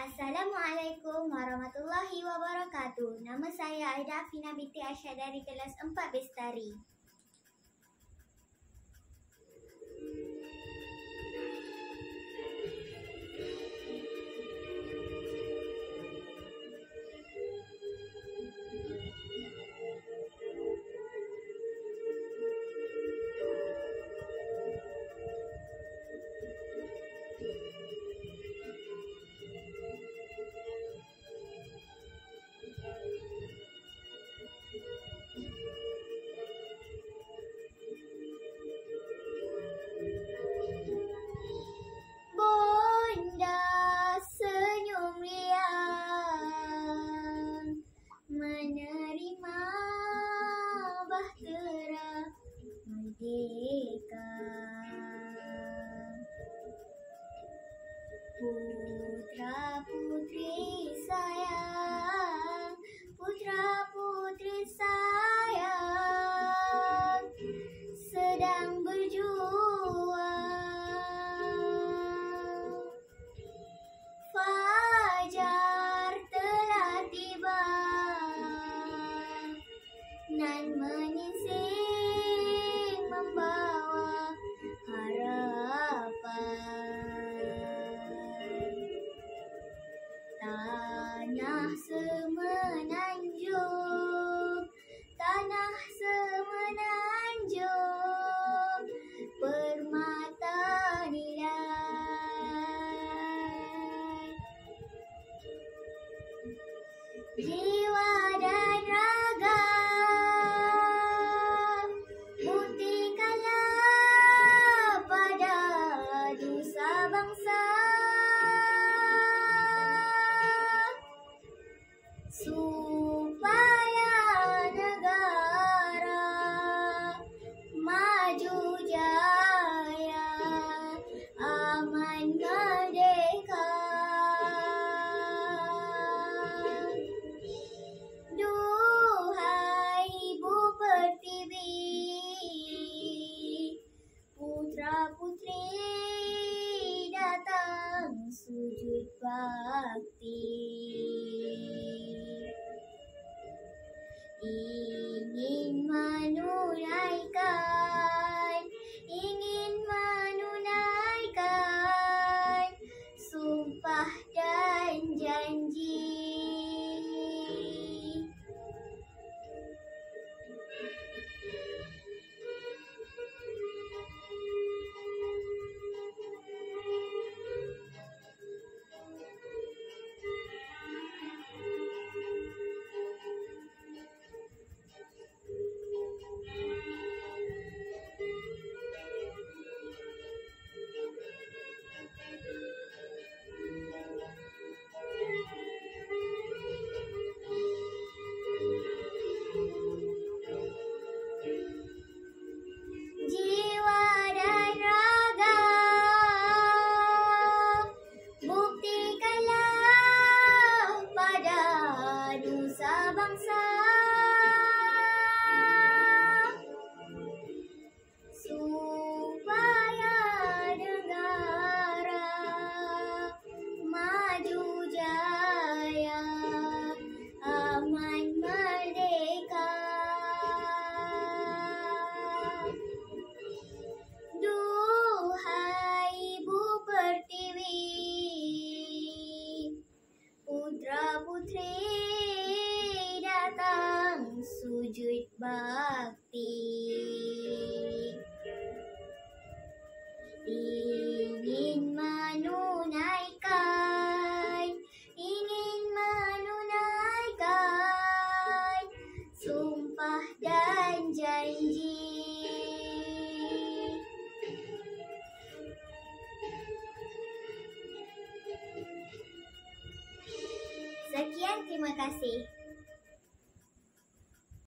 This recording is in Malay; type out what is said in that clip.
Assalamualaikum warahmatullahi wabarakatuh. Nama saya Aida Fina binti Aisyah dari kelas 4 Bestari. putri datang sujud bakti. Ingin menunaikan putri datang sujud bakti. Terima kasih.